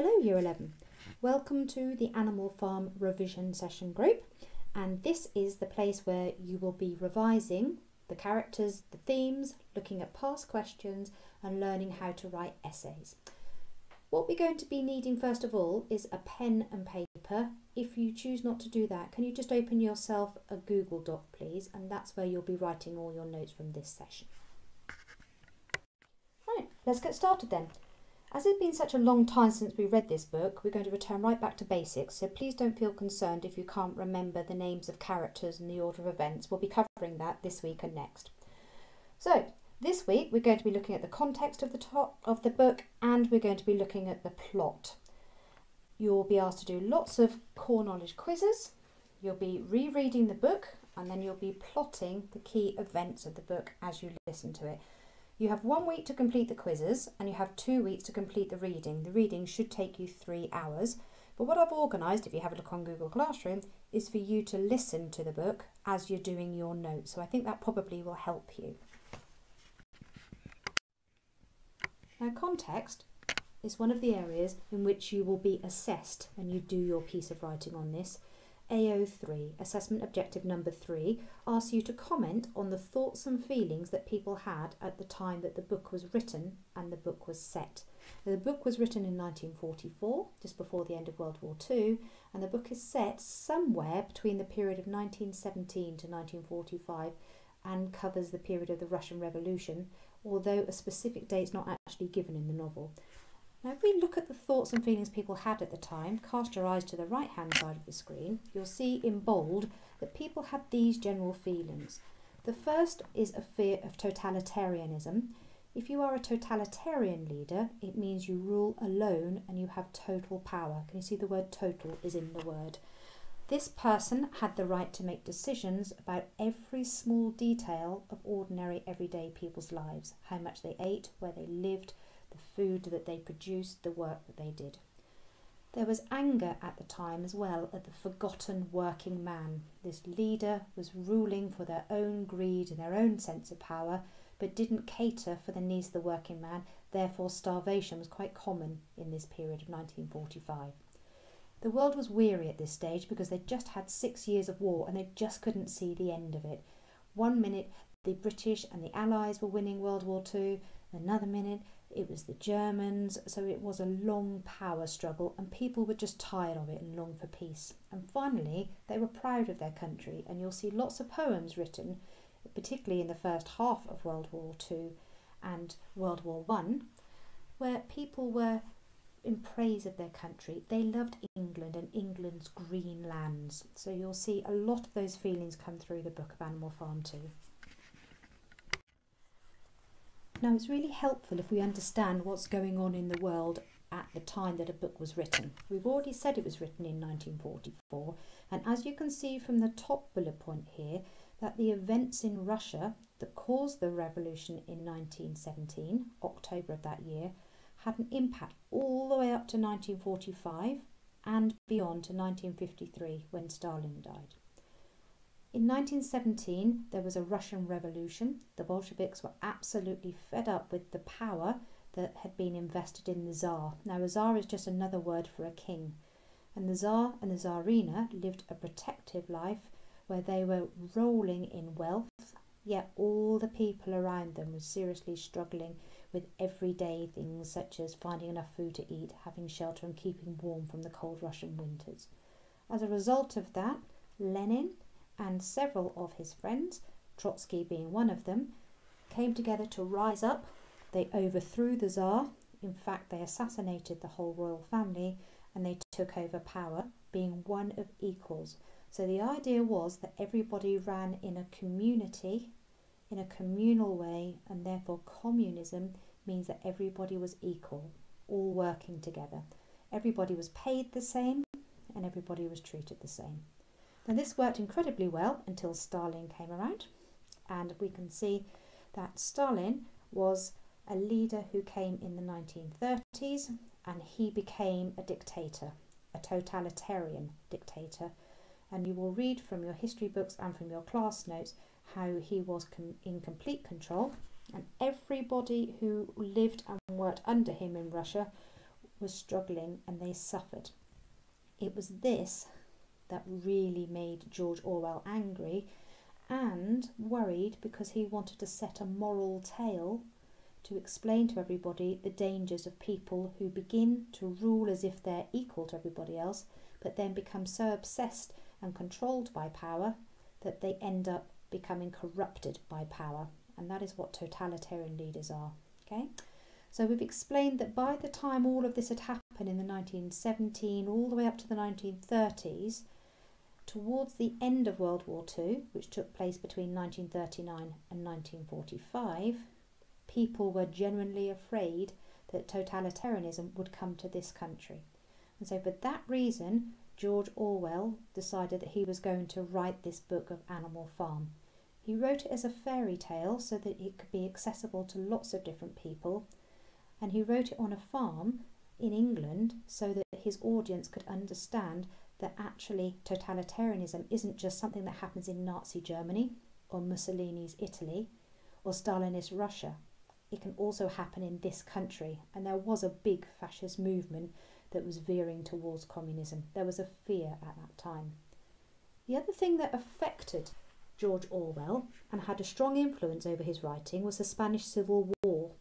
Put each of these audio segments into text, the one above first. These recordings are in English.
Hello Year 11. Welcome to the Animal Farm revision session group and this is the place where you will be revising the characters, the themes, looking at past questions and learning how to write essays. What we're going to be needing first of all is a pen and paper. If you choose not to do that, can you just open yourself a Google Doc please and that's where you'll be writing all your notes from this session. Right, let's get started then. As it's been such a long time since we read this book, we're going to return right back to basics, so please don't feel concerned if you can't remember the names of characters and the order of events. We'll be covering that this week and next. So, this week we're going to be looking at the context of the top of the book and we're going to be looking at the plot. You'll be asked to do lots of core knowledge quizzes. You'll be rereading the book and then you'll be plotting the key events of the book as you listen to it. You have one week to complete the quizzes and you have two weeks to complete the reading. The reading should take you three hours. But what I've organised, if you have a look on Google Classroom, is for you to listen to the book as you're doing your notes. So I think that probably will help you. Now context is one of the areas in which you will be assessed when you do your piece of writing on this AO3, assessment objective number three, asks you to comment on the thoughts and feelings that people had at the time that the book was written and the book was set. the book was written in 1944, just before the end of World War II, and the book is set somewhere between the period of 1917 to 1945 and covers the period of the Russian Revolution, although a specific date is not actually given in the novel. Now if we look at the thoughts and feelings people had at the time, cast your eyes to the right hand side of the screen, you'll see in bold that people had these general feelings. The first is a fear of totalitarianism. If you are a totalitarian leader, it means you rule alone and you have total power. Can you see the word total is in the word? This person had the right to make decisions about every small detail of ordinary everyday people's lives, how much they ate, where they lived, the food that they produced, the work that they did. There was anger at the time as well at the forgotten working man. This leader was ruling for their own greed and their own sense of power, but didn't cater for the needs of the working man, therefore, starvation was quite common in this period of 1945. The world was weary at this stage because they'd just had six years of war and they just couldn't see the end of it. One minute the British and the Allies were winning World War II, another minute it was the Germans, so it was a long power struggle, and people were just tired of it and longed for peace. And finally, they were proud of their country, and you'll see lots of poems written, particularly in the first half of World War II and World War One, where people were in praise of their country. They loved England and England's green lands. So you'll see a lot of those feelings come through the book of Animal Farm too. Now, it's really helpful if we understand what's going on in the world at the time that a book was written. We've already said it was written in 1944, and as you can see from the top bullet point here, that the events in Russia that caused the revolution in 1917, October of that year, had an impact all the way up to 1945 and beyond to 1953 when Stalin died. In 1917, there was a Russian Revolution. The Bolsheviks were absolutely fed up with the power that had been invested in the Tsar. Now, a Tsar is just another word for a king. And the Tsar and the Tsarina lived a protective life where they were rolling in wealth, yet all the people around them were seriously struggling with everyday things such as finding enough food to eat, having shelter, and keeping warm from the cold Russian winters. As a result of that, Lenin and several of his friends, Trotsky being one of them, came together to rise up. They overthrew the Tsar. In fact, they assassinated the whole royal family and they took over power, being one of equals. So the idea was that everybody ran in a community, in a communal way, and therefore communism means that everybody was equal, all working together. Everybody was paid the same and everybody was treated the same. Now this worked incredibly well until Stalin came around and we can see that Stalin was a leader who came in the 1930s and he became a dictator, a totalitarian dictator. And you will read from your history books and from your class notes how he was in complete control and everybody who lived and worked under him in Russia was struggling and they suffered. It was this that really made George Orwell angry and worried because he wanted to set a moral tale to explain to everybody the dangers of people who begin to rule as if they're equal to everybody else, but then become so obsessed and controlled by power that they end up becoming corrupted by power. And that is what totalitarian leaders are. Okay? So we've explained that by the time all of this had happened in the 1917 all the way up to the 1930s, towards the end of World War II, which took place between 1939 and 1945, people were genuinely afraid that totalitarianism would come to this country. And so, for that reason, George Orwell decided that he was going to write this book of Animal Farm. He wrote it as a fairy tale so that it could be accessible to lots of different people, and he wrote it on a farm in England so that his audience could understand that actually totalitarianism isn't just something that happens in Nazi Germany or Mussolini's Italy or Stalinist Russia it can also happen in this country. And there was a big fascist movement that was veering towards communism. There was a fear at that time. The other thing that affected George Orwell and had a strong influence over his writing was the Spanish Civil War.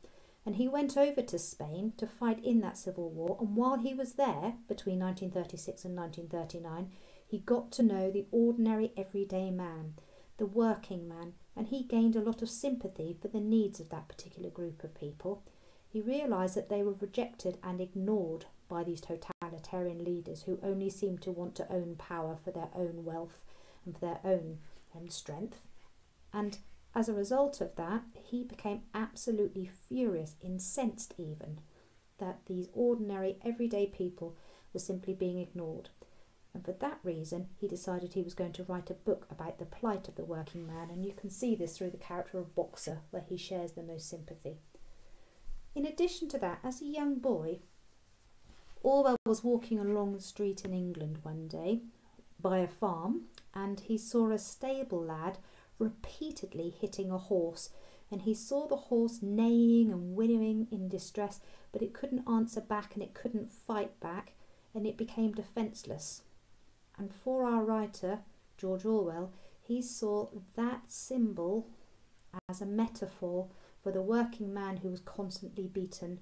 And he went over to Spain to fight in that civil war. And while he was there, between 1936 and 1939, he got to know the ordinary everyday man, the working man, and he gained a lot of sympathy for the needs of that particular group of people. He realised that they were rejected and ignored by these totalitarian leaders who only seemed to want to own power for their own wealth and for their own um, strength. And as a result of that, he became absolutely furious, incensed even, that these ordinary, everyday people were simply being ignored and for that reason he decided he was going to write a book about the plight of the working man, and you can see this through the character of Boxer, where he shares the most sympathy. In addition to that, as a young boy, Orwell was walking along the street in England one day by a farm, and he saw a stable lad repeatedly hitting a horse, and he saw the horse neighing and whinnying in distress, but it couldn't answer back and it couldn't fight back, and it became defenceless. And for our writer, George Orwell, he saw that symbol as a metaphor for the working man who was constantly beaten,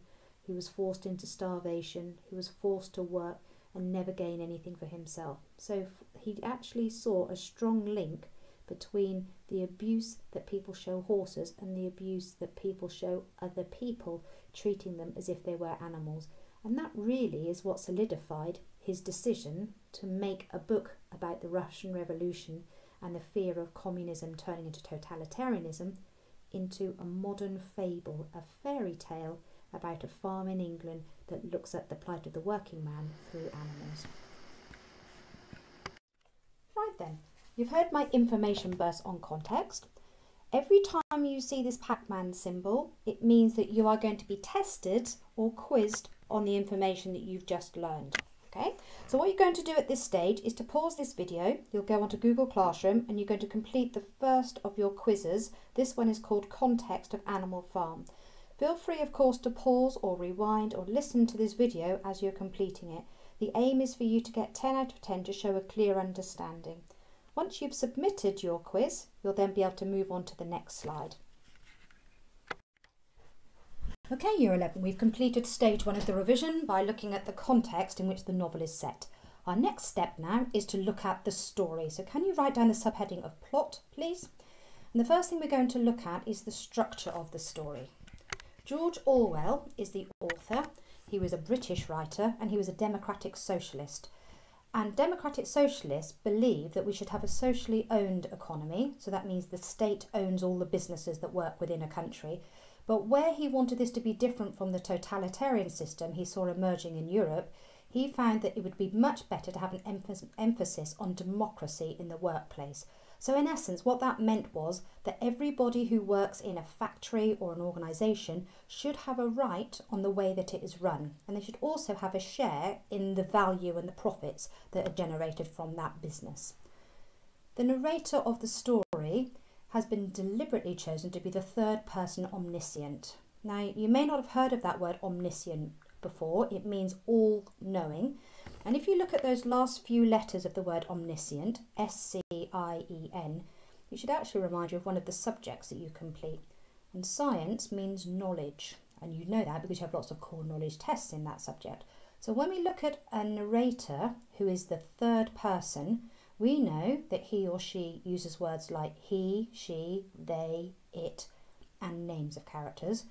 who was forced into starvation, who was forced to work and never gain anything for himself. So he actually saw a strong link between the abuse that people show horses and the abuse that people show other people, treating them as if they were animals. And that really is what solidified his decision to make a book about the Russian Revolution and the fear of communism turning into totalitarianism into a modern fable, a fairy tale about a farm in England that looks at the plight of the working man through animals. Right then, you've heard my information burst on context. Every time you see this Pac-Man symbol, it means that you are going to be tested or quizzed on the information that you've just learned. Okay, so what you're going to do at this stage is to pause this video. You'll go onto Google Classroom and you're going to complete the first of your quizzes. This one is called Context of Animal Farm. Feel free, of course, to pause or rewind or listen to this video as you're completing it. The aim is for you to get 10 out of 10 to show a clear understanding. Once you've submitted your quiz, you'll then be able to move on to the next slide. Okay, Year 11, we've completed stage one of the revision by looking at the context in which the novel is set. Our next step now is to look at the story. So can you write down the subheading of plot, please? And the first thing we're going to look at is the structure of the story. George Orwell is the author. He was a British writer and he was a democratic socialist. And democratic socialists believe that we should have a socially owned economy. So that means the state owns all the businesses that work within a country but where he wanted this to be different from the totalitarian system he saw emerging in Europe, he found that it would be much better to have an emphasis on democracy in the workplace. So, in essence, what that meant was that everybody who works in a factory or an organisation should have a right on the way that it is run, and they should also have a share in the value and the profits that are generated from that business. The narrator of the story has been deliberately chosen to be the third person omniscient. Now, you may not have heard of that word omniscient before, it means all knowing. And if you look at those last few letters of the word omniscient, S C I E N, it should actually remind you of one of the subjects that you complete. And science means knowledge, and you know that because you have lots of core knowledge tests in that subject. So when we look at a narrator who is the third person, we know that he or she uses words like he, she, they, it, and names of characters.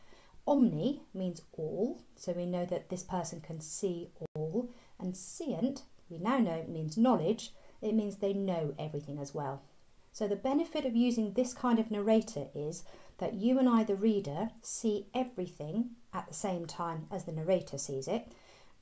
Omni means all, so we know that this person can see all. And scient, we now know means knowledge, it means they know everything as well. So the benefit of using this kind of narrator is that you and I, the reader, see everything at the same time as the narrator sees it,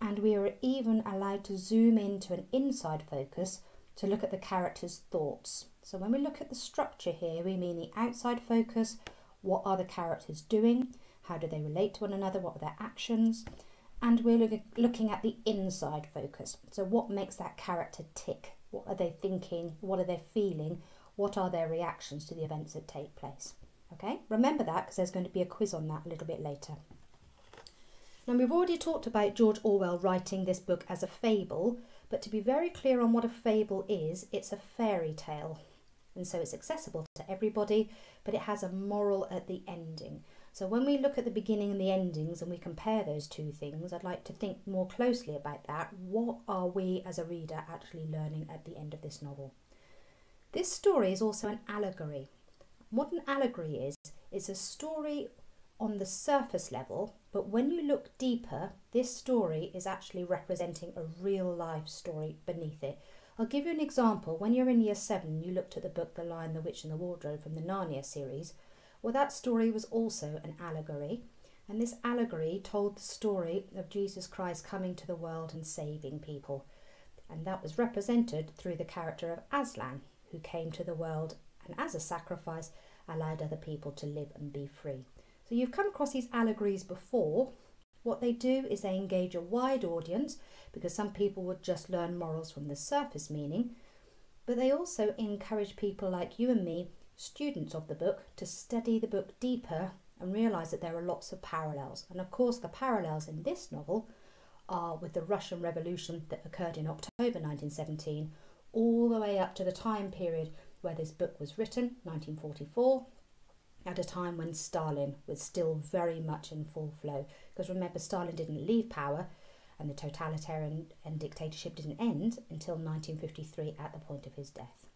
and we are even allowed to zoom into an inside focus to look at the character's thoughts. So when we look at the structure here, we mean the outside focus, what are the characters doing, how do they relate to one another, what are their actions, and we're look looking at the inside focus. So what makes that character tick? What are they thinking? What are they feeling? What are their reactions to the events that take place? Okay, remember that because there's going to be a quiz on that a little bit later. Now we've already talked about George Orwell writing this book as a fable, but to be very clear on what a fable is, it's a fairy tale. And so it's accessible to everybody, but it has a moral at the ending. So when we look at the beginning and the endings and we compare those two things, I'd like to think more closely about that. What are we as a reader actually learning at the end of this novel? This story is also an allegory. What an allegory is, is a story on the surface level, but when you look deeper, this story is actually representing a real life story beneath it. I'll give you an example. When you're in year seven, you looked at the book The Lion, the Witch, and the Wardrobe from the Narnia series. Well, that story was also an allegory, and this allegory told the story of Jesus Christ coming to the world and saving people. And that was represented through the character of Aslan, who came to the world and as a sacrifice allowed other people to live and be free. So you've come across these allegories before. What they do is they engage a wide audience because some people would just learn morals from the surface meaning, but they also encourage people like you and me, students of the book, to study the book deeper and realise that there are lots of parallels. And of course, the parallels in this novel are with the Russian Revolution that occurred in October 1917, all the way up to the time period where this book was written, 1944, at a time when Stalin was still very much in full flow. Because remember, Stalin didn't leave power and the totalitarian and dictatorship didn't end until 1953 at the point of his death.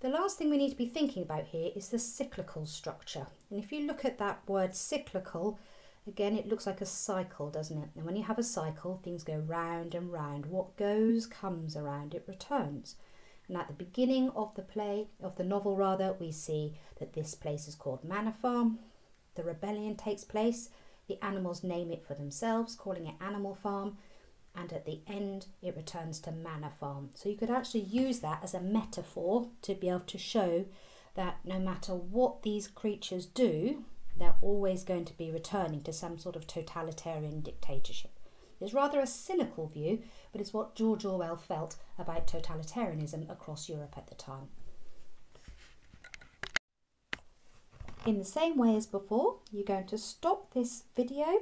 The last thing we need to be thinking about here is the cyclical structure. And if you look at that word cyclical, again, it looks like a cycle, doesn't it? And when you have a cycle, things go round and round. What goes comes around, it returns. And at the beginning of the play, of the novel rather, we see that this place is called Manor Farm. The rebellion takes place. The animals name it for themselves, calling it Animal Farm. And at the end, it returns to Manor Farm. So you could actually use that as a metaphor to be able to show that no matter what these creatures do, they're always going to be returning to some sort of totalitarian dictatorship. It's rather a cynical view, but it's what George Orwell felt about totalitarianism across Europe at the time. In the same way as before, you're going to stop this video,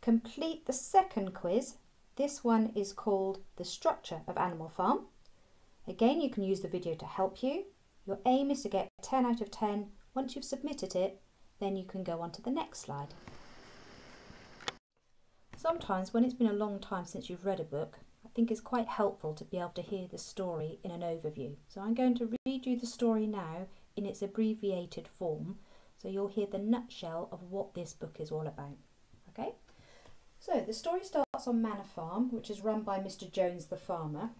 complete the second quiz. This one is called The Structure of Animal Farm. Again, you can use the video to help you. Your aim is to get 10 out of 10. Once you've submitted it, then you can go on to the next slide. Sometimes when it's been a long time since you've read a book, I think it's quite helpful to be able to hear the story in an overview. So I'm going to read you the story now in its abbreviated form so you'll hear the nutshell of what this book is all about. So the story starts on Manor Farm, which is run by Mr. Jones the farmer.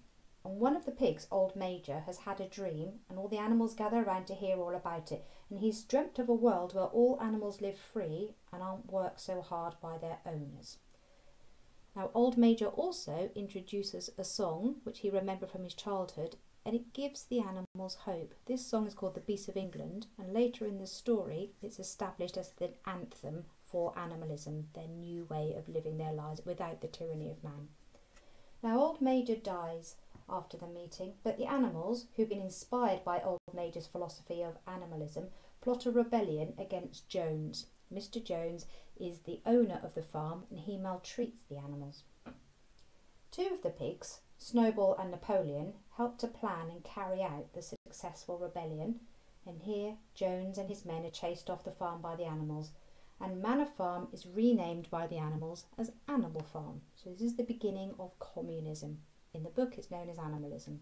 And one of the pigs, Old Major, has had a dream, and all the animals gather around to hear all about it. And he's dreamt of a world where all animals live free and aren't worked so hard by their owners. Now, Old Major also introduces a song which he remembered from his childhood and it gives the animals hope. This song is called The Beast of England, and later in the story, it's established as the anthem for animalism, their new way of living their lives without the tyranny of man. Now, Old Major dies after the meeting, but the animals, who've been inspired by Old Major's philosophy of animalism, plot a rebellion against Jones, Mr. Jones is the owner of the farm and he maltreats the animals. Two of the pigs, Snowball and Napoleon, help to plan and carry out the successful rebellion, and here Jones and his men are chased off the farm by the animals, and Manor Farm is renamed by the animals as Animal Farm. So this is the beginning of communism. In the book, it's known as animalism.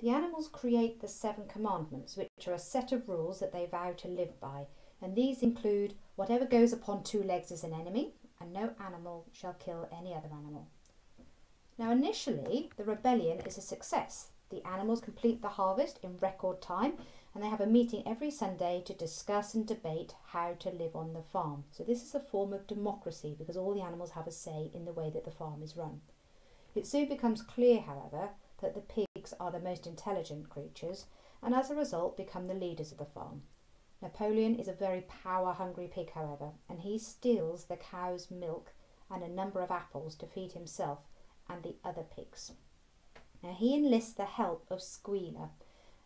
The animals create the seven commandments, which are a set of rules that they vow to live by, and these include whatever goes upon two legs is an enemy, and no animal shall kill any other animal. Now, initially, the rebellion is a success. The animals complete the harvest in record time and they have a meeting every Sunday to discuss and debate how to live on the farm. So, this is a form of democracy because all the animals have a say in the way that the farm is run. It soon becomes clear, however, that the pigs are the most intelligent creatures and as a result become the leaders of the farm. Napoleon is a very power hungry pig, however, and he steals the cow's milk and a number of apples to feed himself and the other pigs. Now he enlists the help of Squealer,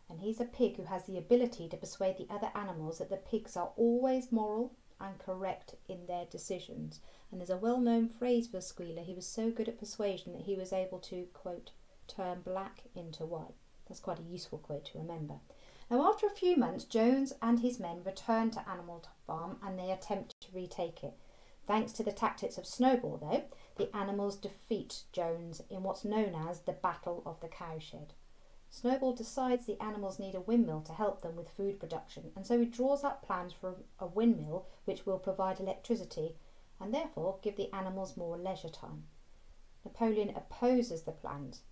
and he's a pig who has the ability to persuade the other animals that the pigs are always moral and correct in their decisions. And there's a well known phrase for Squealer. He was so good at persuasion that he was able to, quote, turn black into white. That's quite a useful quote to remember. Now, after a few months, Jones and his men return to Animal Farm and they attempt to retake it. Thanks to the tactics of Snowball, though, the animals defeat Jones in what's known as the Battle of the Cowshed. Snowball decides the animals need a windmill to help them with food production, and so he draws up plans for a windmill which will provide electricity and therefore give the animals more leisure time. Napoleon opposes the plans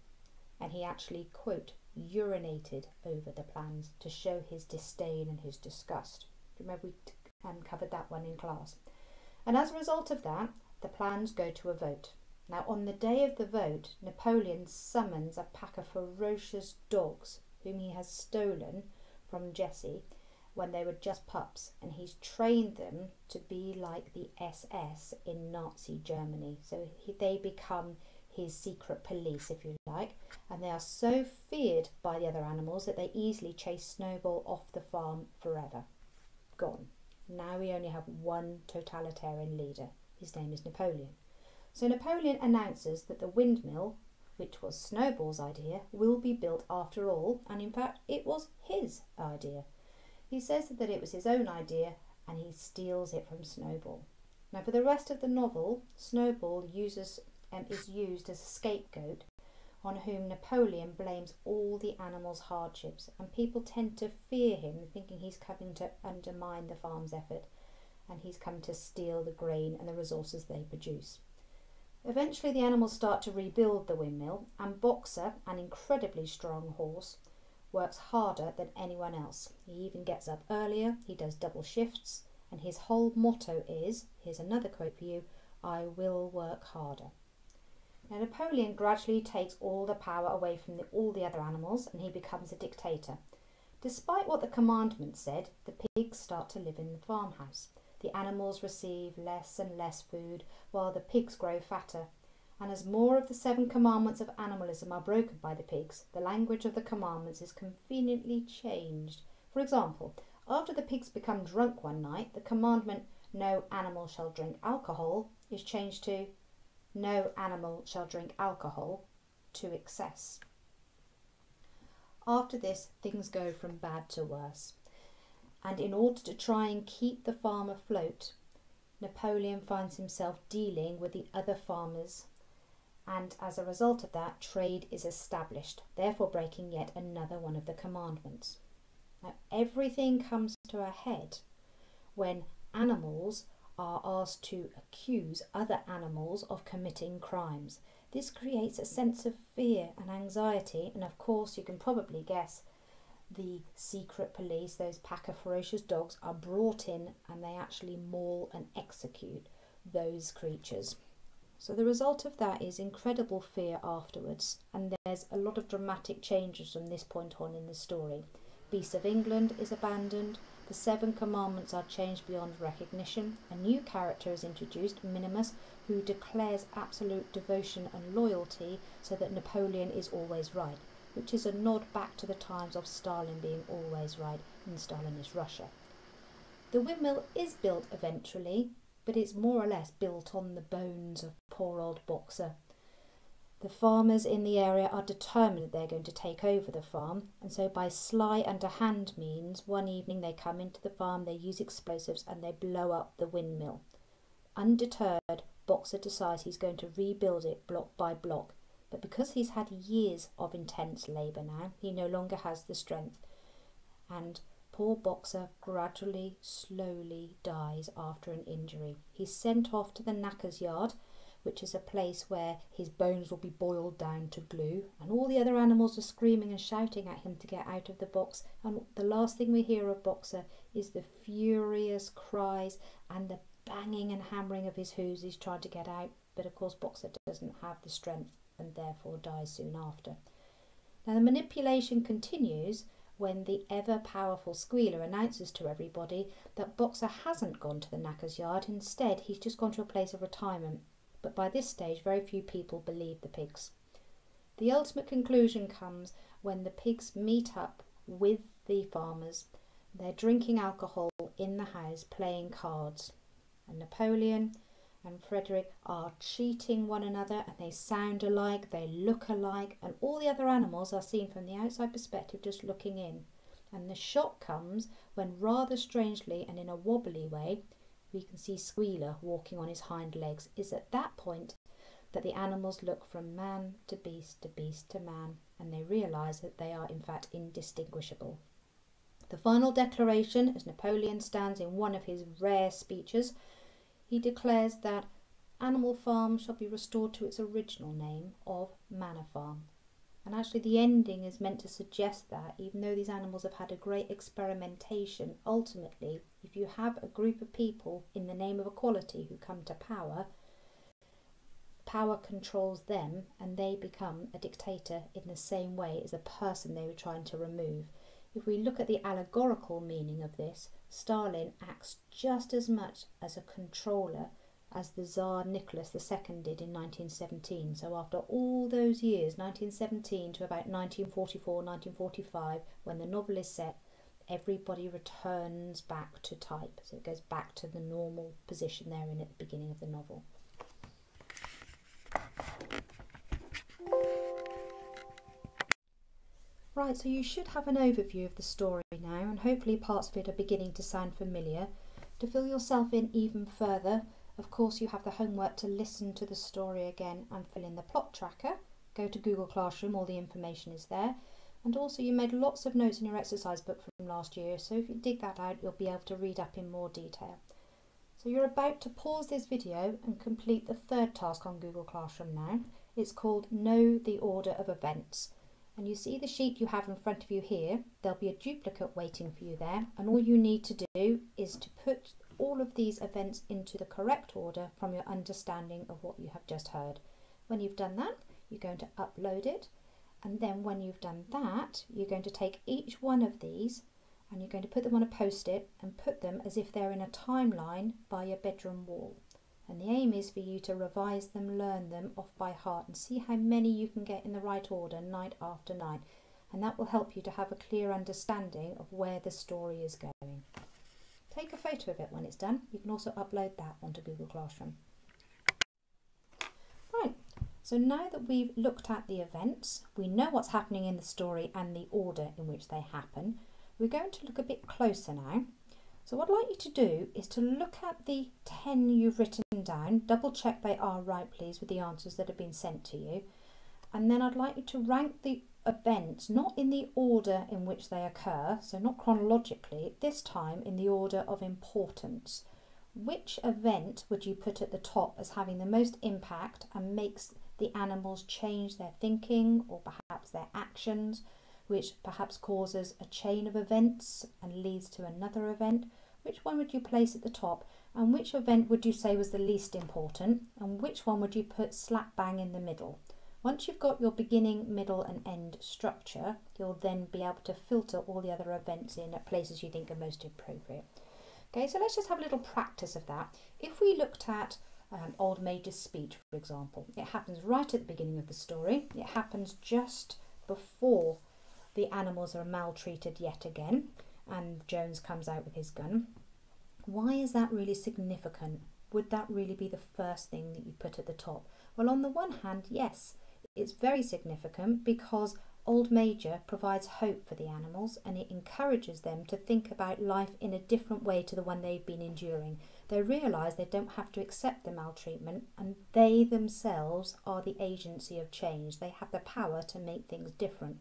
and he actually, quote, urinated over the plans to show his disdain and his disgust. Remember, we um, covered that one in class. And as a result of that, the plans go to a vote. Now, on the day of the vote, Napoleon summons a pack of ferocious dogs whom he has stolen from Jessie when they were just pups, and he's trained them to be like the SS in Nazi Germany. So he, they become his secret police, if you like, and they are so feared by the other animals that they easily chase Snowball off the farm forever. Gone. Now we only have one totalitarian leader. His name is Napoleon. So Napoleon announces that the windmill, which was Snowball's idea, will be built after all, and in fact it was his idea. He says that it was his own idea and he steals it from Snowball. Now, for the rest of the novel, Snowball uses um, is used as a scapegoat on whom Napoleon blames all the animals' hardships, and people tend to fear him, thinking he's coming to undermine the farm's effort and he's come to steal the grain and the resources they produce. Eventually, the animals start to rebuild the windmill, and Boxer, an incredibly strong horse, works harder than anyone else. He even gets up earlier, he does double shifts, and his whole motto is here's another quote for you I will work harder. Now, Napoleon gradually takes all the power away from the, all the other animals and he becomes a dictator. Despite what the commandment said, the pigs start to live in the farmhouse. The animals receive less and less food, while the pigs grow fatter. And as more of the seven commandments of animalism are broken by the pigs, the language of the commandments is conveniently changed. For example, after the pigs become drunk one night, the commandment, no animal shall drink alcohol, is changed to, no animal shall drink alcohol to excess. After this, things go from bad to worse. And in order to try and keep the farm afloat, Napoleon finds himself dealing with the other farmers. And as a result of that, trade is established, therefore breaking yet another one of the commandments. Now, everything comes to a head when animals are asked to accuse other animals of committing crimes. This creates a sense of fear and anxiety, and of course, you can probably guess the secret police, those pack of ferocious dogs, are brought in and they actually maul and execute those creatures. So the result of that is incredible fear afterwards, and there's a lot of dramatic changes from this point on in the story. Beast of England is abandoned, the Seven Commandments are changed beyond recognition. A new character is introduced, Minimus, who declares absolute devotion and loyalty so that Napoleon is always right, which is a nod back to the times of Stalin being always right, and Stalin is Russia. The windmill is built eventually, but it's more or less built on the bones of poor old Boxer. The farmers in the area are determined that they're going to take over the farm, and so by sly underhand means, one evening they come into the farm, they use explosives, and they blow up the windmill. Undeterred, Boxer decides he's going to rebuild it block by block, but because he's had years of intense labour now, he no longer has the strength, and poor Boxer gradually, slowly dies after an injury. He's sent off to the knacker's yard, which is a place where his bones will be boiled down to glue, and all the other animals are screaming and shouting at him to get out of the box. And the last thing we hear of Boxer is the furious cries and the banging and hammering of his hooves. He's trying to get out, but of course, Boxer doesn't have the strength and therefore dies soon after. Now, the manipulation continues when the ever powerful squealer announces to everybody that Boxer hasn't gone to the knacker's yard, instead, he's just gone to a place of retirement. But by this stage, very few people believe the pigs. The ultimate conclusion comes when the pigs meet up with the farmers. They're drinking alcohol in the house, playing cards. And Napoleon and Frederick are cheating one another and they sound alike, they look alike, and all the other animals are seen from the outside perspective just looking in. And the shock comes when, rather strangely and in a wobbly way, we can see Squealer walking on his hind legs. Is at that point that the animals look from man to beast to beast to man and they realise that they are in fact indistinguishable. The final declaration, as Napoleon stands in one of his rare speeches, he declares that Animal Farm shall be restored to its original name of Manor Farm. And actually, the ending is meant to suggest that even though these animals have had a great experimentation, ultimately, if you have a group of people in the name of equality who come to power, power controls them and they become a dictator in the same way as a person they were trying to remove. If we look at the allegorical meaning of this, Stalin acts just as much as a controller as the Tsar Nicholas II did in 1917. So, after all those years, 1917 to about 1944, 1945, when the novel is set, everybody returns back to type. So, it goes back to the normal position they're in at the beginning of the novel. Right, so you should have an overview of the story now, and hopefully parts of it are beginning to sound familiar. To fill yourself in even further, of course, you have the homework to listen to the story again and fill in the plot tracker. Go to Google Classroom, all the information is there. And also, you made lots of notes in your exercise book from last year, so if you dig that out, you'll be able to read up in more detail. So you're about to pause this video and complete the third task on Google Classroom now. It's called Know the Order of Events and you see the sheet you have in front of you here, there'll be a duplicate waiting for you there and all you need to do is to put all of these events into the correct order from your understanding of what you have just heard. When you've done that, you're going to upload it and then when you've done that, you're going to take each one of these and you're going to put them on a post-it and put them as if they're in a timeline by your bedroom wall. And the aim is for you to revise them, learn them off by heart, and see how many you can get in the right order night after night. And that will help you to have a clear understanding of where the story is going. Take a photo of it when it's done. You can also upload that onto Google Classroom. Right, so now that we've looked at the events, we know what's happening in the story and the order in which they happen. We're going to look a bit closer now so what I'd like you to do is to look at the 10 you've written down, double check they are right please with the answers that have been sent to you. And then I'd like you to rank the events, not in the order in which they occur, so not chronologically, this time in the order of importance. Which event would you put at the top as having the most impact and makes the animals change their thinking or perhaps their actions which perhaps causes a chain of events and leads to another event, which one would you place at the top? And which event would you say was the least important? And which one would you put slap bang in the middle? Once you've got your beginning, middle and end structure, you'll then be able to filter all the other events in at places you think are most appropriate. Okay, so let's just have a little practice of that. If we looked at um, Old Major's speech, for example, it happens right at the beginning of the story. It happens just before the animals are maltreated yet again, and Jones comes out with his gun. Why is that really significant? Would that really be the first thing that you put at the top? Well, on the one hand, yes, it's very significant because Old Major provides hope for the animals and it encourages them to think about life in a different way to the one they've been enduring. They realise they don't have to accept the maltreatment and they themselves are the agency of change. They have the power to make things different.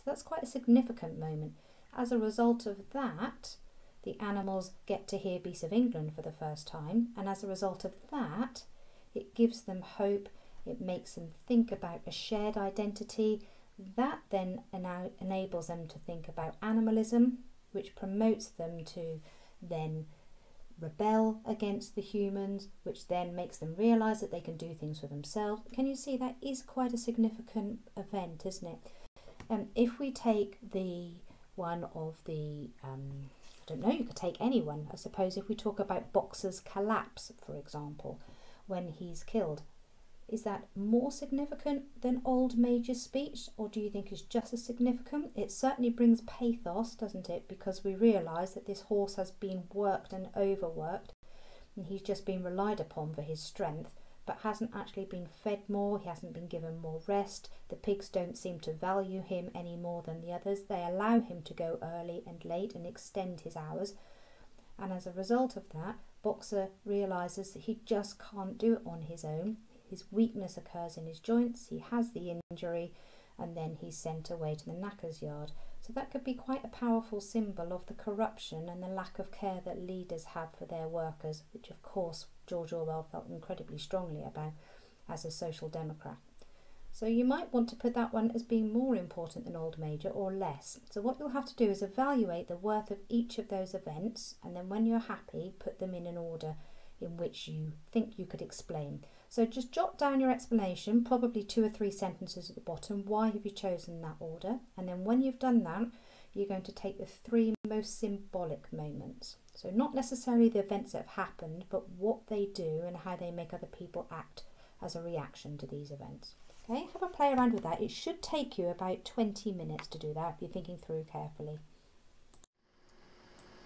So that's quite a significant moment. As a result of that, the animals get to hear Beast of England for the first time, and as a result of that, it gives them hope, it makes them think about a shared identity. That then ena- enables them to think about animalism, which promotes them to then rebel against the humans, which then makes them realize that they can do things for themselves. Can you see that is quite a significant event, isn't it? Um, if we take the one of the, um, I don't know, you could take anyone. I suppose if we talk about Boxer's collapse, for example, when he's killed, is that more significant than Old Major's speech, or do you think it's just as significant? It certainly brings pathos, doesn't it? Because we realise that this horse has been worked and overworked, and he's just been relied upon for his strength, but hasn't actually been fed more, he hasn't been given more rest. The pigs don't seem to value him any more than the others. They allow him to go early and late and extend his hours. And as a result of that, Boxer realises that he just can't do it on his own his weakness occurs in his joints, he has the injury, and then he's sent away to the knacker's yard. So that could be quite a powerful symbol of the corruption and the lack of care that leaders have for their workers, which of course George Orwell felt incredibly strongly about as a social democrat. So you might want to put that one as being more important than Old Major or less. So what you'll have to do is evaluate the worth of each of those events and then when you're happy, put them in an order in which you think you could explain. So just jot down your explanation, probably two or three sentences at the bottom. Why have you chosen that order? And then when you've done that, you're going to take the three most symbolic moments. So not necessarily the events that have happened, but what they do and how they make other people act as a reaction to these events. Okay, have a play around with that. It should take you about 20 minutes to do that if you're thinking through carefully.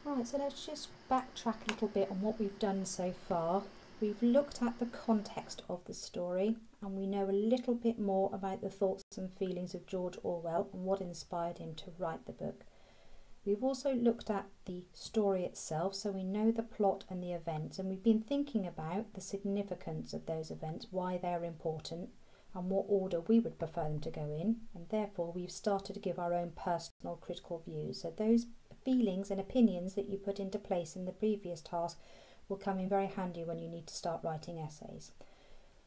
Right, so let's just backtrack a little bit on what we've done so far. We've looked at the context of the story and we know a little bit more about the thoughts and feelings of George Orwell and what inspired him to write the book. We've also looked at the story itself, so we know the plot and the events, and we've been thinking about the significance of those events, why they're important, and what order we would prefer them to go in, and therefore we've started to give our own personal critical views. So, those feelings and opinions that you put into place in the previous task will come in very handy when you need to start writing essays.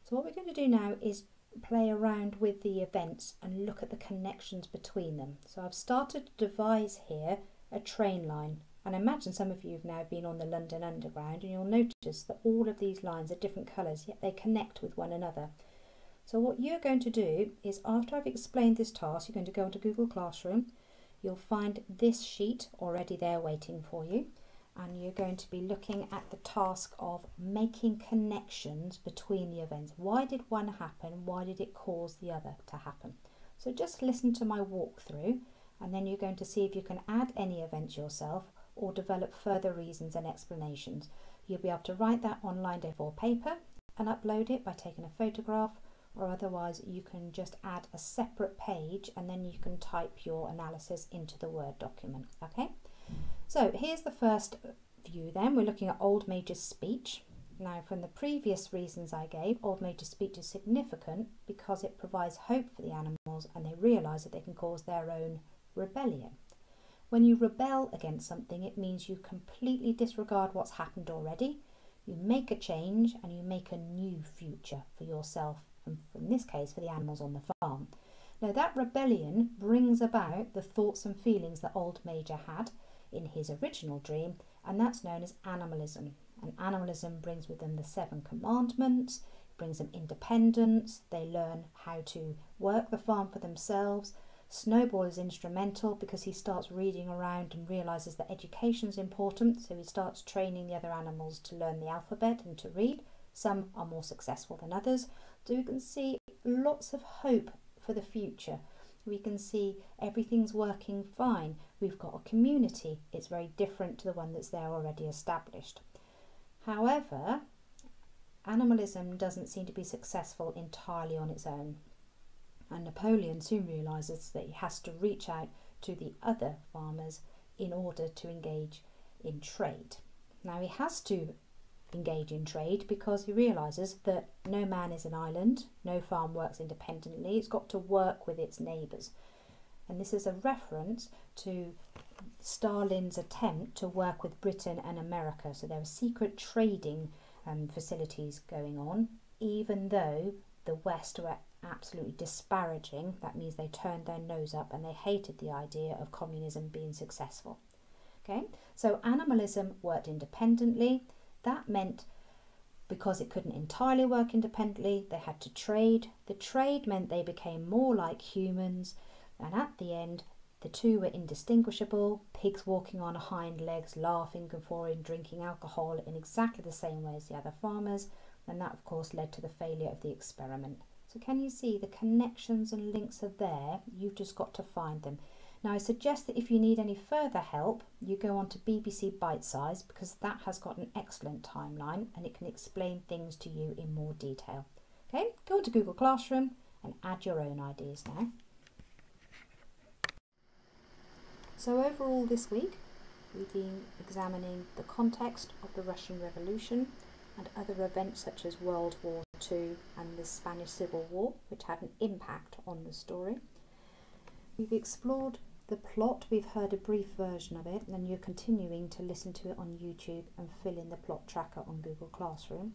So what we're going to do now is play around with the events and look at the connections between them. So I've started to devise here a train line and I imagine some of you have now been on the London Underground and you'll notice that all of these lines are different colours yet they connect with one another. So what you're going to do is after I've explained this task you're going to go into Google Classroom you'll find this sheet already there waiting for you and you're going to be looking at the task of making connections between the events. Why did one happen? Why did it cause the other to happen? So just listen to my walkthrough and then you're going to see if you can add any events yourself or develop further reasons and explanations. You'll be able to write that on line A4 paper and upload it by taking a photograph or otherwise you can just add a separate page and then you can type your analysis into the Word document. Okay. So here's the first view then. We're looking at Old Major's speech. Now from the previous reasons I gave, Old Major's speech is significant because it provides hope for the animals and they realise that they can cause their own rebellion. When you rebel against something, it means you completely disregard what's happened already, you make a change and you make a new future for yourself and in this case for the animals on the farm. Now that rebellion brings about the thoughts and feelings that Old Major had in his original dream, and that's known as animalism. And animalism brings with them the seven commandments, brings them independence, they learn how to work the farm for themselves. Snowball is instrumental because he starts reading around and realizes that education is important, so he starts training the other animals to learn the alphabet and to read. Some are more successful than others. So you can see lots of hope for the future we can see everything's working fine. We've got a community. It's very different to the one that's there already established. However, animalism doesn't seem to be successful entirely on its own. And Napoleon soon realises that he has to reach out to the other farmers in order to engage in trade. Now, he has to engage in trade because he realises that no man is an island, no farm works independently, it's got to work with its neighbours. And this is a reference to Stalin's attempt to work with Britain and America. So there were secret trading um, facilities going on, even though the West were absolutely disparaging. That means they turned their nose up and they hated the idea of communism being successful. Okay, so animalism worked independently. That meant because it couldn't entirely work independently, they had to trade. The trade meant they became more like humans, and at the end, the two were indistinguishable pigs walking on hind legs, laughing, guffawing, drinking alcohol in exactly the same way as the other farmers, and that, of course, led to the failure of the experiment. So, can you see the connections and links are there? You've just got to find them. Now, I suggest that if you need any further help, you go on to BBC Bitesize because that has got an excellent timeline and it can explain things to you in more detail. Okay, go on to Google Classroom and add your own ideas now. So overall this week, we've been examining the context of the Russian Revolution and other events such as World War II and the Spanish Civil War, which had an impact on the story. We've explored the plot, we've heard a brief version of it, and you're continuing to listen to it on YouTube and fill in the plot tracker on Google Classroom.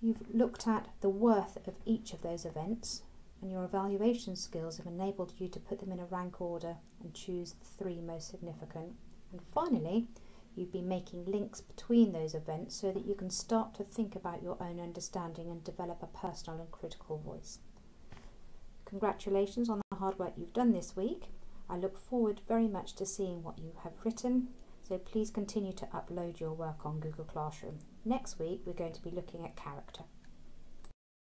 You've looked at the worth of each of those events and your evaluation skills have enabled you to put them in a rank order and choose the three most significant. And finally, you've been making links between those events so that you can start to think about your own understanding and develop a personal and critical voice. Congratulations on the hard work you've done this week. I look forward very much to seeing what you have written, so please continue to upload your work on Google Classroom. Next week, we're going to be looking at character.